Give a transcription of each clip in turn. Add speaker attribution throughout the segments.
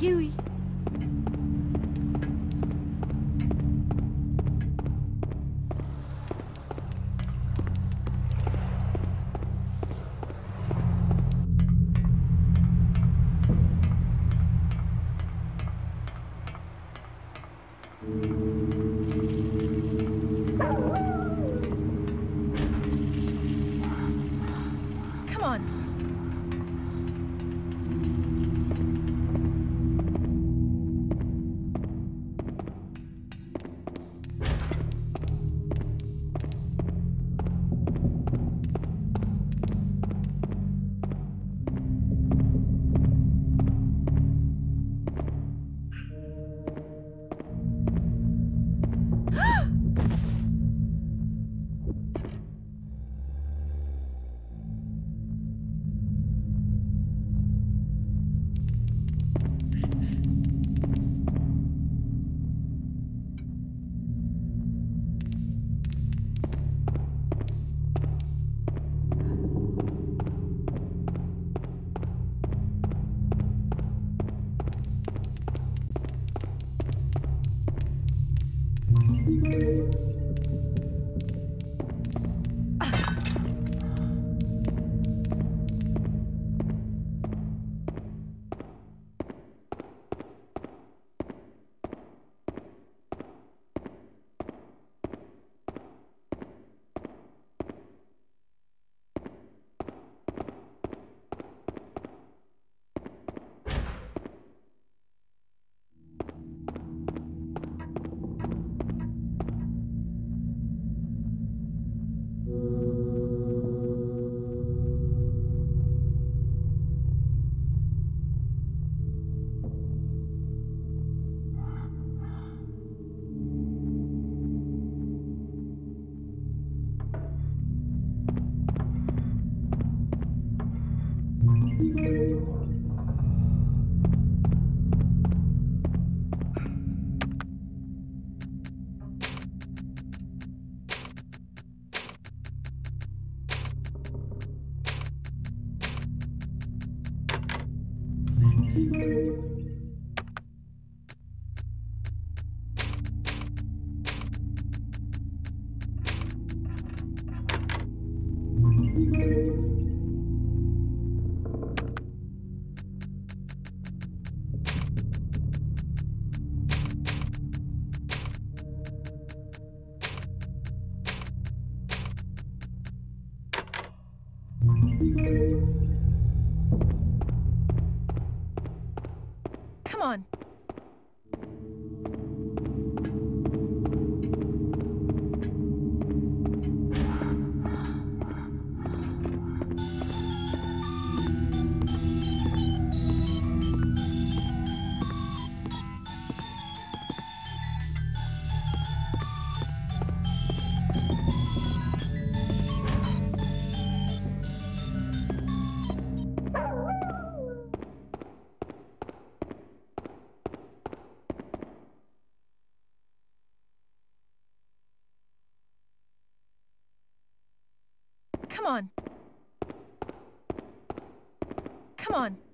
Speaker 1: Huey. Come on. Come on. Come on.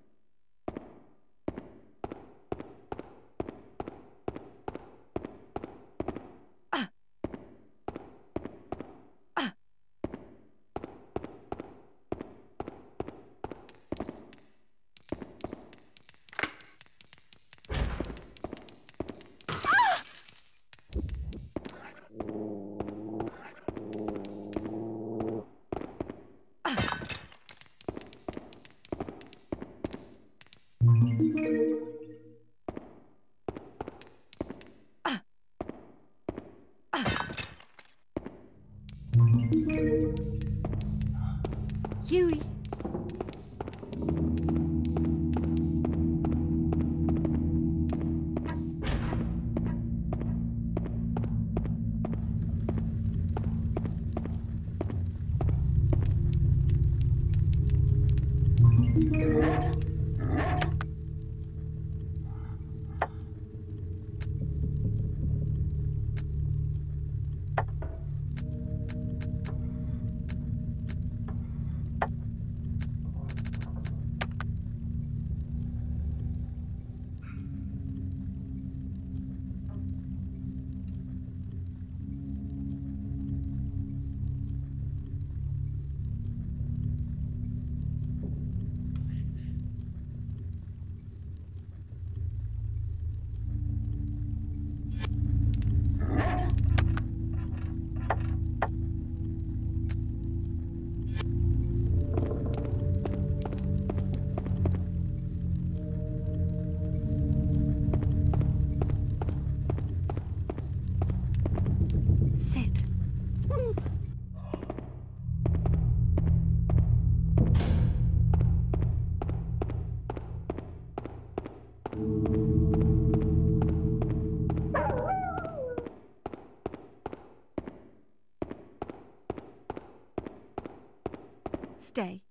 Speaker 1: Stay.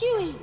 Speaker 2: Huey!